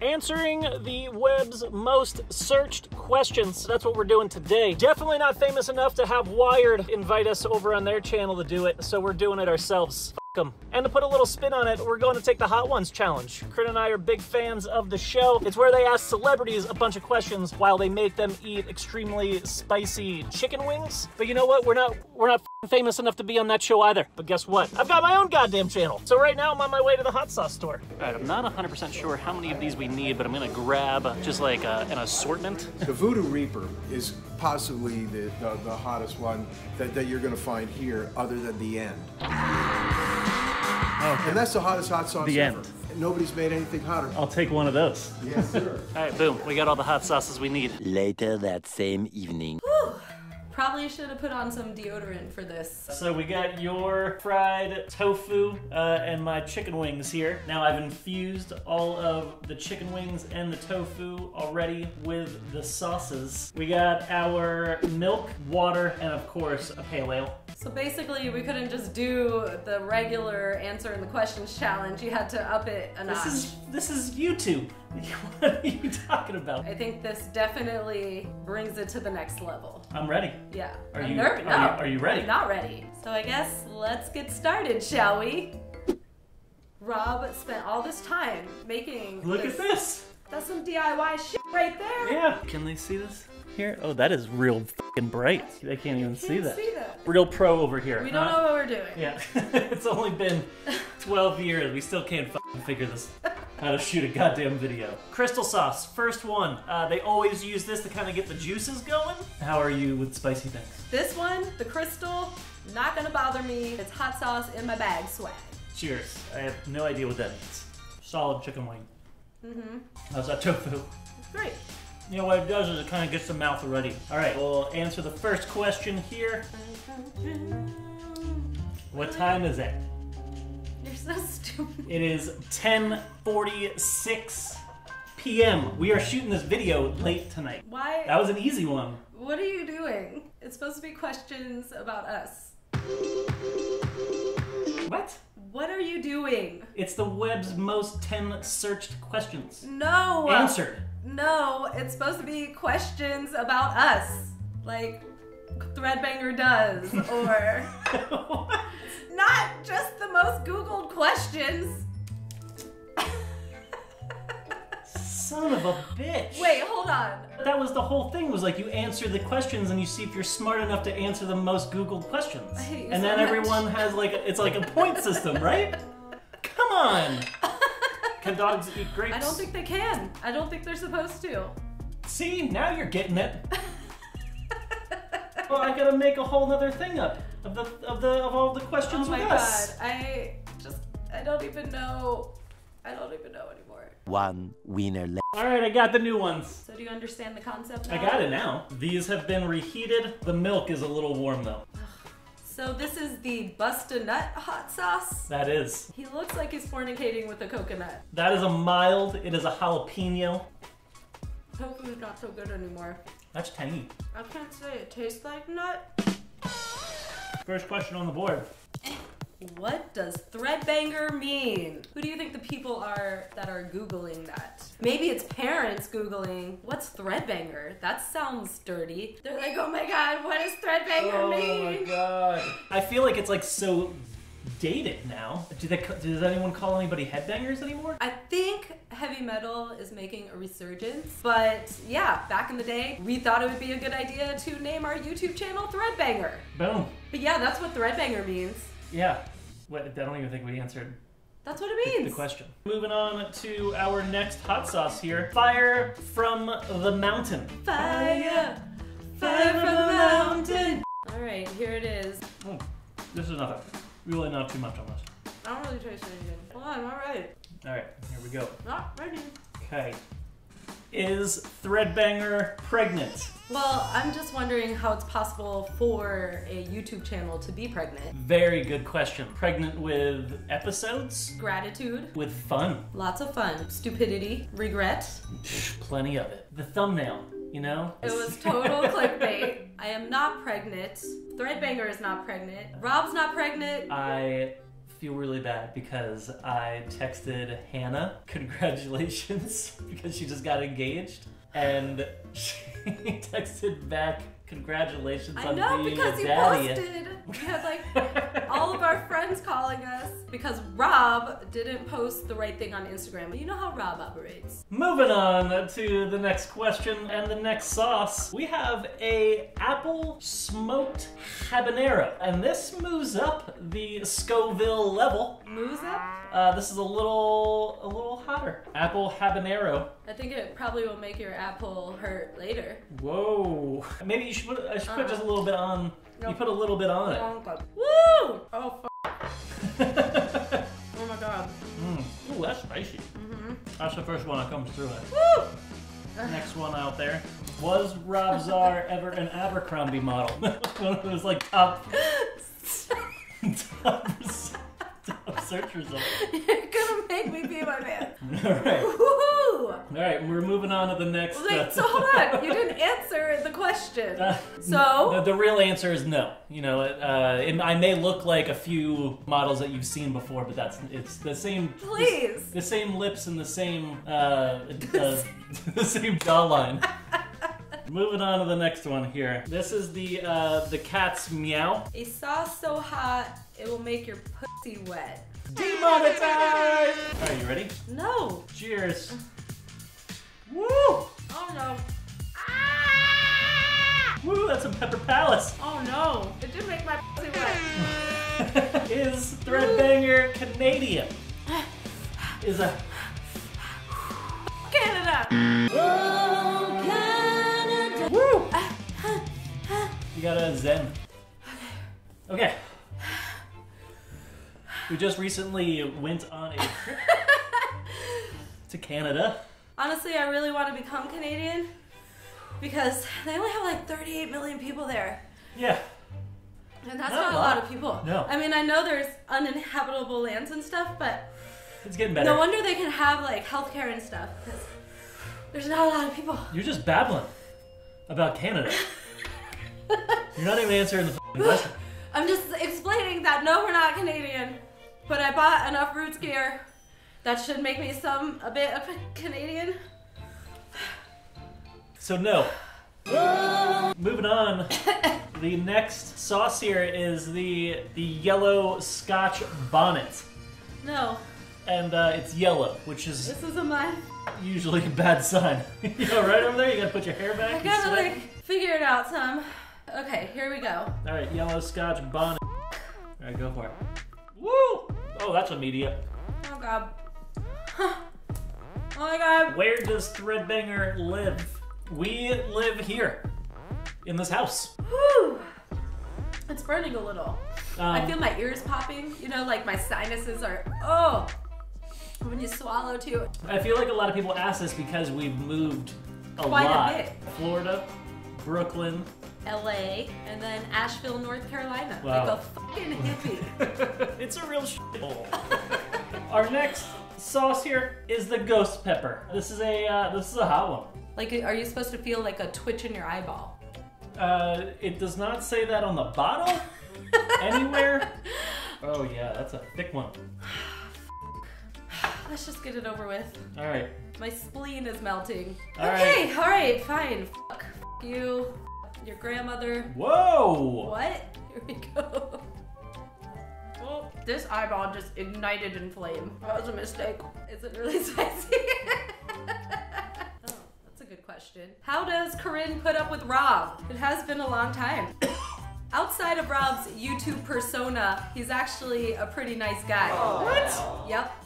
answering the web's most searched questions. That's what we're doing today. Definitely not famous enough to have Wired invite us over on their channel to do it, so we're doing it ourselves. F- 'em. And to put a little spin on it, we're going to take the Hot Ones challenge. Crit and I are big fans of the show. It's where they ask celebrities a bunch of questions while they make them eat extremely spicy chicken wings. But you know what? We're not we're not famous enough to be on that show either. But guess what? I've got my own goddamn channel. So right now I'm on my way to the hot sauce store. All right, I'm not 100% sure how many of these we need, but I'm gonna grab just like uh, an assortment. The Voodoo Reaper is possibly the, the, the hottest one that, that you're going to find here, other than the end. And that's the hottest hot sauce The ever. End. Nobody's made anything hotter. I'll take one of those. Yes, sir. All right, boom. We got all the hot sauces we need. Later that same evening. Probably should have put on some deodorant for this. So we got your fried tofu uh, and my chicken wings here. Now I've infused all of the chicken wings and the tofu already with the sauces. We got our milk, water, and of course a pale ale. So basically, we couldn't just do the regular answering the questions challenge. You had to up it a notch. This is this is YouTube. What are you talking about? I think this definitely brings it to the next level. I'm ready. Yeah. Are I'm you- nervous. are you- are you ready? I'm not ready. So I guess let's get started, shall we? Rob spent all this time making. Look at this. That's some DIY shit right there. Yeah. Can they see this here? Oh, that is real fucking bright. They can't even see Can't that. see that. Real pro over here. We don't know what we're doing. Yeah, it's only been 12 years. We still can't fucking figure this how to shoot a goddamn video. Crystal sauce, first one. Uh, they always use this to kind of get the juices going. How are you with spicy things? This one, the crystal, not gonna bother me. It's hot sauce in my bag swag. Cheers. I have no idea what that means. Solid chicken wing. Mm-hmm. How's that tofu? It's Great. You know what it does is it kind of gets the mouth ready. All right, we'll answer the first question here. What time is it? You're so stupid. It is 10:46 p.m. We are shooting this video late tonight. Why? That was an easy one. What are you doing? It's supposed to be questions about us. What? What are you doing? It's the web's most 10 searched questions. No. Answered. No, it's supposed to be questions about us. Like Threadbanger does. Or not just the most Googled questions. Son of a bitch. Wait, hold on. That was the whole thing. Was like you answer the questions and you see if you're smart enough to answer the most Googled questions. I hate you and so then much. everyone has like a, it's like a point system, right? Come on. Can dogs eat grapes? I don't think they can. I don't think they're supposed to. See, now you're getting it. well, I gotta make a whole nother thing up of the of the of all the questions Oh my with god. I just I don't even know I don't even know anymore. One winner left. All right, I got the new ones. So do you understand the concept I got it now. These have been reheated. The milk is a little warm though. Oh, So this is the Busta Nut hot sauce. That is. He looks like he's fornicating with a coconut. That is a mild. It is a jalapeno. Tofu's not so good anymore. That's tangy. I can't say it tastes like nut. First question on the board. What does threadbanger mean? Who do you think the people are that are Googling that? Maybe it's parents Googling, what's threadbanger? That sounds dirty. They're like, oh my god, what does threadbanger mean? Oh my god. I feel like it's like so dated now. Do they, does anyone call anybody headbangers anymore? I think heavy metal is making a resurgence, but yeah, back in the day, we thought it would be a good idea to name our YouTube channel Threadbanger. Boom. But yeah, that's what Threadbanger means. Yeah. What, I don't even think we answered That's what it means. the question. Moving on to our next hot sauce here. Fire from the mountain. Fire, fire from the mountain. All right, here it is. Mm, this is nothing. Really not too much on this. I don't really taste anything. Hold on, I'm not ready. All right, here we go. Not ready. Okay. Is Threadbanger pregnant? Well, I'm just wondering how it's possible for a YouTube channel to be pregnant. Very good question. Pregnant with episodes? Gratitude, With fun. lots of fun, stupidity, regret. Plenty of it. The thumbnail, you know? It was total clickbait. I am not pregnant. Threadbanger is not pregnant. Rob's not pregnant. I feel really bad because I texted Hannah congratulations because she just got engaged, and she texted back congratulations I on know being because a he daddy. posted. We had like all of our friends calling us because Rob didn't post the right thing on Instagram. But you know how Rob operates. Moving on to the next question and the next sauce, we have a apple smoked habanero, and this moves up the Scoville level. Moves up. Uh, this is a little a little hotter. Apple habanero. I think it probably will make your apple hurt later. Whoa. Maybe you should put I should put just a little bit on. You put a little bit on it. Woo! Oh, f- oh my god. Mm. Ooh, that's spicy. Mm -hmm. That's the first one that comes through it. Woo! Next one out there. Was Rob Czar ever an Abercrombie model? one of those like top top, top search results. You're gonna make me pee my pants. All right, Woohoo! all right. We're moving on to the next. Wait, uh, so hold on. You didn't answer the question. Uh, So? the, the real answer is no. You know, uh, it, I may look like a few models that you've seen before, but that's it's the same. Please. The, same lips and the same uh, uh, the same jawline. Moving on to the next one here. This is the uh, the cat's meow. A sauce so hot it will make your pussy wet. Demonetized. Are you ready? No. Cheers. Woo! Oh no. Ah! Woo! That's some Pepper Palace. Oh no. It did make my pussy wet. is Threadbanger Canadian? Is a Canada. woo! You got a Zen. Okay. We just recently went on a trip to Canada. Honestly, I really want to become Canadian because they only have like 38 million people there. Yeah. And that's Not not, a lot. lot of people. No. I mean, I know there's uninhabitable lands and stuff, but It's getting better. no wonder they can have like healthcare and stuff because there's not a lot of people. You're just babbling about Canada. You're not even answering the question. I'm just explaining that no, we're not Canadian, but I bought enough Roots gear that should make me some a bit of a Canadian. So no. Moving on. The next sauce here is the the yellow Scotch bonnet, No, and uh, it's yellow, which is this isn't mine. usually a bad sign. you know, right over there, you gotta put your hair back. I you gotta like figure it out some. Okay, here we go. All right, yellow Scotch bonnet. All right, go for it. Oh, that's immediate. Oh god. oh my god. Where does Threadbanger live? We live here, in this house. Whew. It's burning a little. I Um, feel my ears popping. You know, like my sinuses are. Oh. When you swallow too. I feel like a lot of people ask this because we've moved a Quite a lot. bit. Florida, Brooklyn. LA, and then Asheville, North Carolina. Wow. Like a fucking hippie. it's a real shithole. Our next sauce here is the ghost pepper. This is a uh, this is a hot one. like, are you supposed to feel like a twitch in your eyeball? Uh, it does not say that on the bottle anywhere. Oh yeah, that's a thick one. Let's just get it over with. All right. My spleen is melting. All okay, all right, fine. Fuck you, your grandmother. Whoa! What? Here we go. Oh, this eyeball just ignited in flame. That was a mistake. Is it really spicy? oh, that's a good question. How does Corinne put up with Rob? It has been a long time. Outside of Rob's YouTube persona, he's actually a pretty nice guy. What? Yep,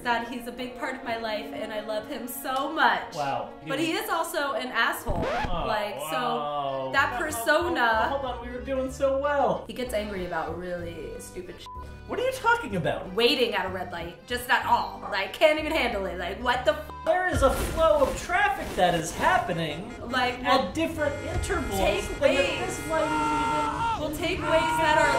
that he's a big part of my life and I love him so much. Wow. But he is also an asshole. Oh, like, wow. so that Oh, oh, persona, Hold on, we were doing so well. he gets angry about really stupid shit. What are you talking about? Waiting at a red light, just at all. Like, can't even handle it. Like, what the f? There is a flow of traffic that is happening Like, at we'll, different intervals. Take ways. This light we'll take ways that are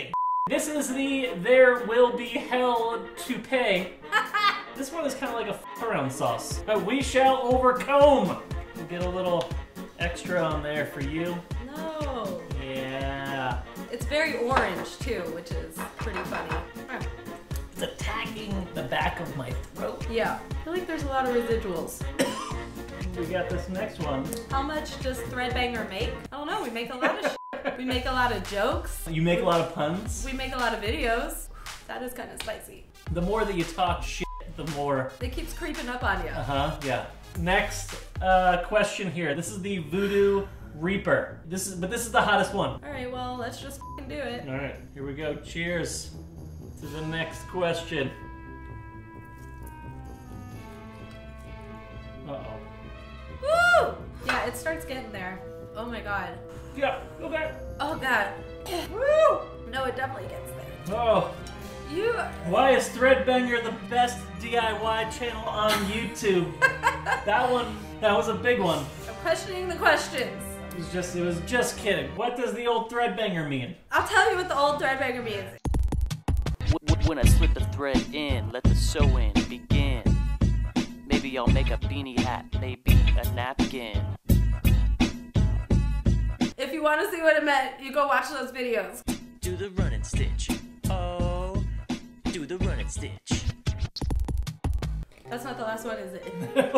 longer. Is even ending. This is the There Will Be Hell to Pay. this one is kind of like a f around sauce. But we shall overcome. We'll get a little extra on there for you. No. Yeah. It's very orange too, which is pretty funny. It's attacking the back of my throat. Yeah, I feel like there's a lot of residuals. We got this next one. How much does Threadbanger make? I don't know. We make a lot of. We make a lot of jokes. You make a lot of puns. We make a lot of videos. That is kind of spicy. The more that you talk shit, the more. It keeps creeping up on you. Uh huh. Yeah. Next uh, question here. This is the Voodoo Reaper. This is, but this is the hottest one. All right, well, let's just fing do it. All right, here we go. Cheers to the next question. Uh oh. Woo! Yeah, it starts getting there. Oh my god. Yeah. Okay. Oh god. Woo! No, it definitely gets there. Oh. You. Why is Threadbanger the best DIY channel on YouTube? that one. That was a big one. I'm questioning the questions. It was just. It was just kidding. What does the old Threadbanger mean? I'll tell you what the old Threadbanger means. W- w- When I slip the thread in, let the sewing begin. Maybe I'll make a beanie hat, maybe a napkin. If you want to see what it meant, you go watch those videos. Do the running stitch. Oh, do the running stitch. That's not the last one, is it?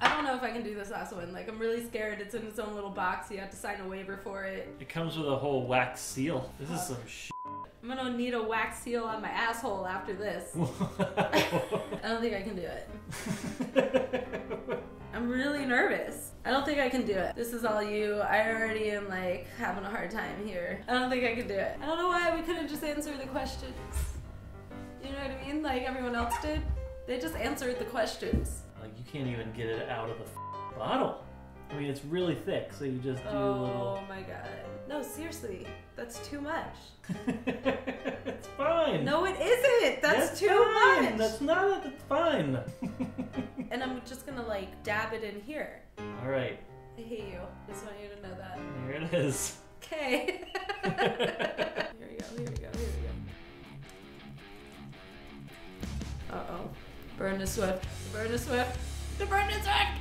I don't know if I can do this last one. Like, I'm really scared. It's in its own little box. You have to sign a waiver for it. It comes with a whole wax seal. This is some shit. I'm gonna need a wax seal on my asshole after this. I don't think I can do it. I'm really nervous. I don't think I can do it. This is all you. I already am like having a hard time here. I don't think I can do it. I don't know why we couldn't just answer the questions. You know what I mean? Like everyone else did. They just answered the questions. like you can't even get it out of the f- bottle. I mean, it's really thick, so you just do a oh little. Oh my god. No, seriously. That's too much. it's fine. No, it isn't. That's, That's too fine. much. That's not. It, that's fine. And I'm just gonna like dab it in here. All right, I hate you. Just want you to know that. here it is. Okay. here we go, here we go, here we go. Uh oh. Burn the Swift. Burn the Swift. The burn the Swift!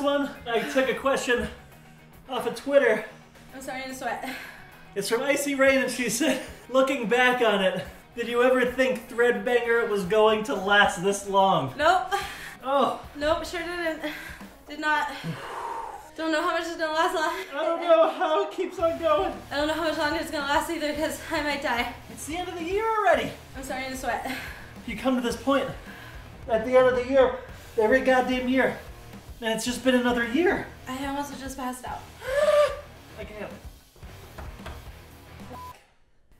Last one, I took a question off of Twitter. I'm starting to sweat. It's from Icy Rain, and she said, "Looking back on it, did you ever think Threadbanger was going to last this long?" Nope. Oh, Nope, sure didn't. Did not. Don't know how much it's gonna last long. I don't know how it keeps on going. I don't know how much longer it's gonna last either because I might die. It's the end of the year already. I'm starting to sweat. You come to this point at the end of the year, every goddamn year, and it's just been another year. I almost just passed out. I can't.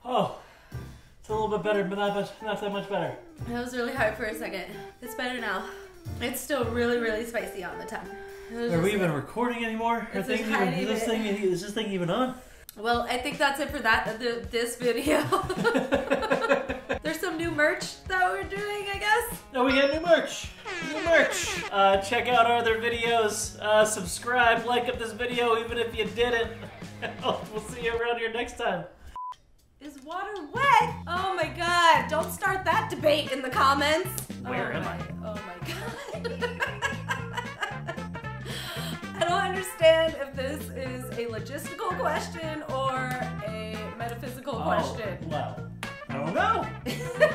Oh, it's a little bit better, but not, much, not that much better. That was really hard for a second. It's better now. It's still really, really spicy on the tongue. Are we even like- recording anymore? Are It's things even, is this thing is this thing even on? Well, I think that's it for that. The, this video. There's some new merch that we're doing, I guess. No, we got new merch. Merch. Uh, check out our other videos. Uh, subscribe, like up this video, even if you didn't. we'll see you around here next time. Is water wet? Oh my god! Don't start that debate in the comments. Where oh am my, I? Oh my god. I don't understand if this is a logistical question or a metaphysical question. Oh, well, I don't know. Who the